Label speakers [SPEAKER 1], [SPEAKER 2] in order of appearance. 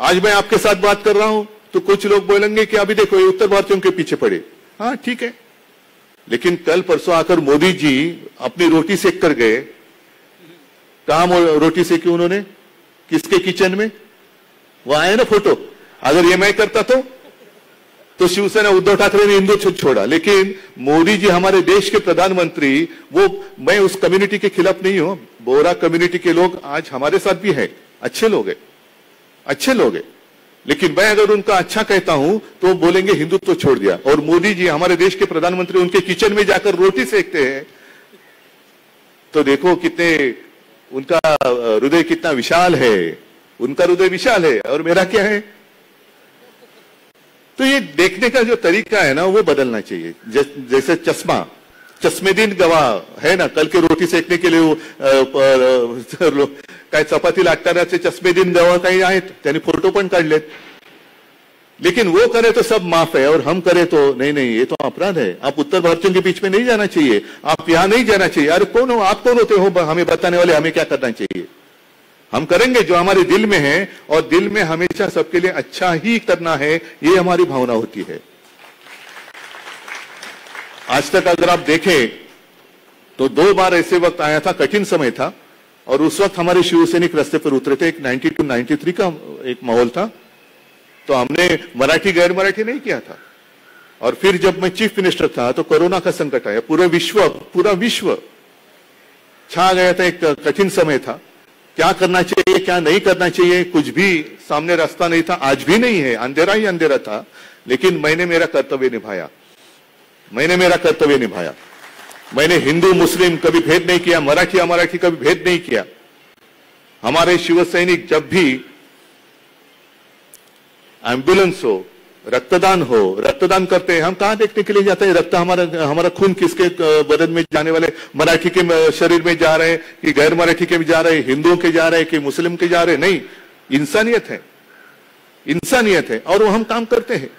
[SPEAKER 1] आज मैं आपके साथ बात कर रहा हूँ तो कुछ लोग बोलेंगे कि अभी देखो, ये उत्तर भारतीयों के पीछे पड़े। हाँ ठीक है। लेकिन कल परसों आकर मोदी जी अपनी रोटी सेक कर गए। कहा रोटी सेकी उन्होंने? किसके किचन में? वो आए ना फ़ोटो। अगर ये मैं करता तो? तो शिवसेना उद्धव ठाकरे ने हिंदू छोड़ा। लेकिन मोदी जी हमारे देश के प्रधानमंत्री, वो मैं उस कम्युनिटी के खिलाफ नहीं हूँ। बोरा कम्युनिटी के लोग आज हमारे साथ भी है। अच्छे लोग हैं। अच्छे लोग हैं। लेकिन मैं अगर उनका अच्छा कहता हूँ तो बोलेंगे, हिंदुत्व तो छोड़ दिया। और मोदी जी, हमारे देश के प्रधानमंत्री, उनके किचन में जाकर रोटी सेकते हैं। तो देखो कितने, उनका हृदय कितना विशाल है। उनका हृदय विशाल है, और मेरा क्या है? तो ये देखने का जो तरीका है ना, वो बदलना चाहिए। जैसे चश्मा। चश्मे दिन गवाह है ना? कल के रोटी सेकने के लिए वो काय चपाती लागतानाचे चष्मे दिन गवाह काही आहेत? त्यांनी फ़ोटो पण काढलेत. लेकिन वो करे तो सब माफ़ है और हम करे तो नहीं नहीं, ये तो अपराध है। आप उत्तर भारतीयों के बीच में नहीं जाना चाहिए। आप यहाँ नहीं जाना चाहिए। अरे कौन हो? आप कौन होते हो? हमें बताने वाले, हमें क्या करना चाहिए? हम करेंगे जो हमारे दिल में है और दिल में हमेशा सबके लिए अच्छा ही करना है, ये हमारी भावना होती है। आज तक अगर आप देखें तो दो बार ऐसे वक्त आया था, कठिन समय था, और उस वक्त हमारे शिवसैनिक रस्ते पर उतरे थे, एक 92 93 का एक माहौल था। तो हमने मराठी, गैर मराठी नहीं किया था। और फिर जब मैं चीफ मिनिस्टर था तो कोरोना का संकट आया, पूरा विश्व पूरा विश्व छा गया था, एक कठिन समय था। क्या करना चाहिए, क्या नहीं करना चाहिए, कुछ भी सामने रास्ता नहीं था, आज भी नहीं है, अंधेरा ही अंधेरा था, लेकिन मैंने मेरा कर्तव्य निभाया। मैंने मेरा कर्तव्य निभाया। मैंने हिंदू, मुस्लिम कभी भेद नहीं किया, मराठी, अमराठी कभी भेद नहीं किया। हमारे शिव सैनिक जब भी एंबुलेंस हो, रक्तदान हो, रक्तदान करते हैं, हम कहाँ देखने के लिए जाते हैं? रक्त हमारा हमारा खून किसके बदन में जाने वाले? मराठी के शरीर में जा रहे हैं कि गैर मराठी के भी जा रहे हैं, हिंदुओं के जा रहे हैं कि मुस्लिम के जा रहे हैं? नहीं, इंसानियत है। इंसानियत है। और वो हम काम करते हैं।